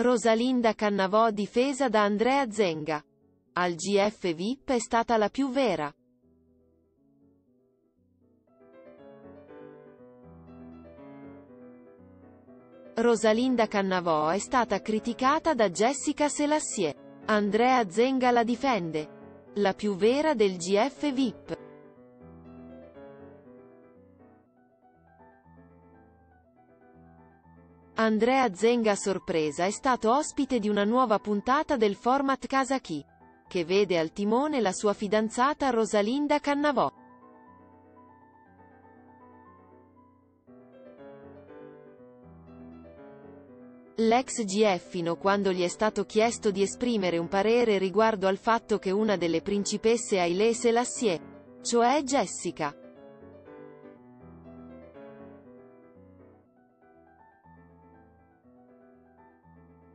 Rosalinda Cannavò difesa da Andrea Zenga. Al GF VIP è stata la più vera. Rosalinda Cannavò è stata criticata da Jessica Selassier. Andrea Zenga la difende. La più vera del GF VIP. Andrea Zenga sorpresa è stato ospite di una nuova puntata del format Casa Chi, che vede al timone la sua fidanzata Rosalinda Cannavò. L'ex GFino quando gli è stato chiesto di esprimere un parere riguardo al fatto che una delle principesse Haile Selassie, cioè Jessica,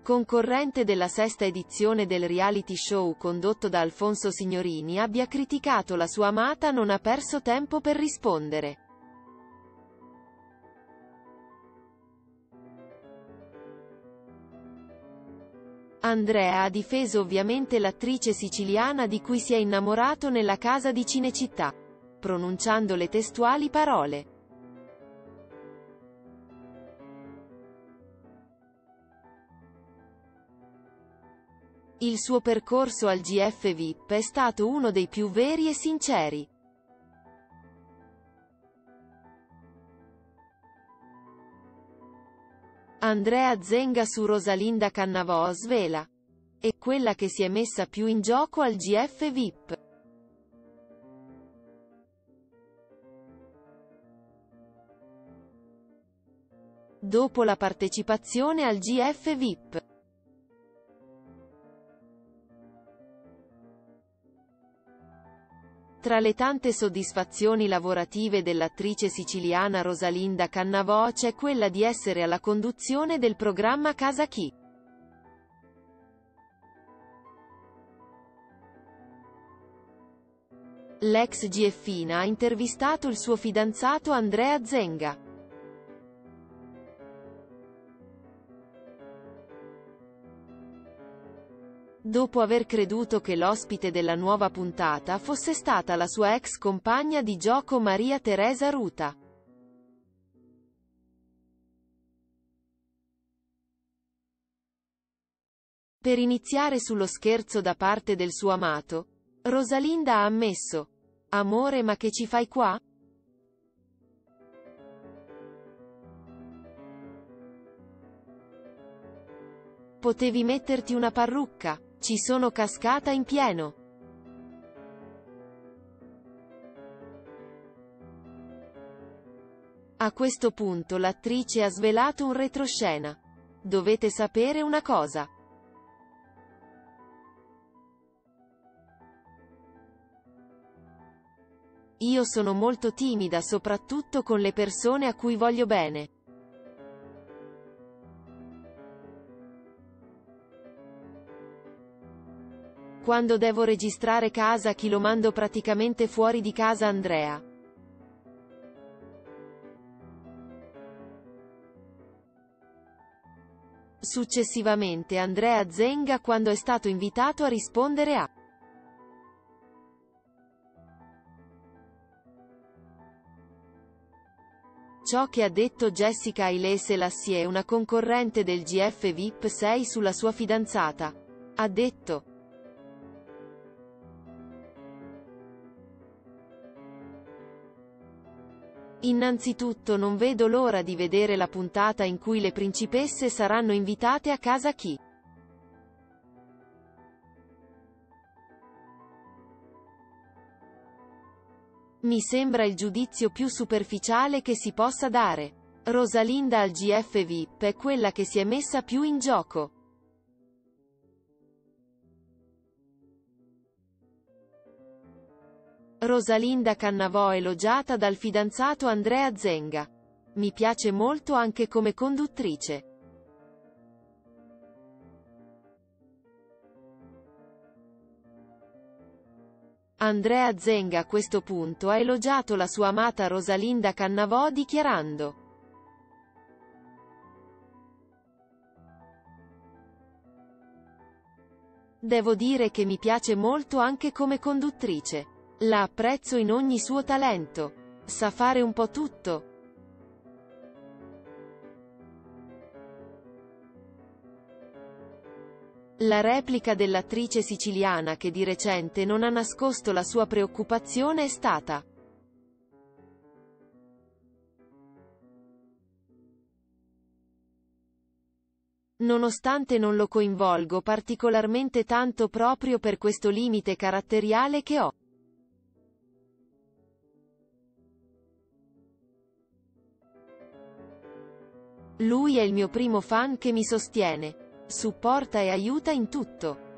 concorrente della sesta edizione del reality show condotto da Alfonso Signorini abbia criticato la sua amata non ha perso tempo per rispondere. Andrea ha difeso ovviamente l'attrice siciliana di cui si è innamorato nella casa di Cinecittà, pronunciando le testuali parole. Il suo percorso al GF VIP è stato uno dei più veri e sinceri. Andrea Zenga su Rosalinda Cannavò svela. È quella che si è messa più in gioco al GF VIP. Dopo la partecipazione al GF VIP. Tra le tante soddisfazioni lavorative dell'attrice siciliana Rosalinda Cannavò c'è quella di essere alla conduzione del programma Casa Chi. L'ex GFina ha intervistato il suo fidanzato Andrea Zenga. Dopo aver creduto che l'ospite della nuova puntata fosse stata la sua ex compagna di gioco Maria Teresa Ruta. Per iniziare sullo scherzo da parte del suo amato, Rosalinda ha ammesso, Amore ma che ci fai qua? Potevi metterti una parrucca. Ci sono cascata in pieno. A questo punto l'attrice ha svelato un retroscena. Dovete sapere una cosa. Io sono molto timida soprattutto con le persone a cui voglio bene. Quando devo registrare casa chi lo mando praticamente fuori di casa Andrea. Successivamente Andrea Zenga quando è stato invitato a rispondere a Ciò che ha detto Jessica Haile Selassie una concorrente del GF VIP 6 sulla sua fidanzata. Ha detto. Innanzitutto non vedo l'ora di vedere la puntata in cui le principesse saranno invitate a casa chi. Mi sembra il giudizio più superficiale che si possa dare. Rosalinda al GF VIP è quella che si è messa più in gioco. Rosalinda Cannavò elogiata dal fidanzato Andrea Zenga. Mi piace molto anche come conduttrice. Andrea Zenga a questo punto ha elogiato la sua amata Rosalinda Cannavò dichiarando Devo dire che mi piace molto anche come conduttrice. La apprezzo in ogni suo talento. Sa fare un po' tutto. La replica dell'attrice siciliana che di recente non ha nascosto la sua preoccupazione è stata Nonostante non lo coinvolgo particolarmente tanto proprio per questo limite caratteriale che ho. Lui è il mio primo fan che mi sostiene, supporta e aiuta in tutto.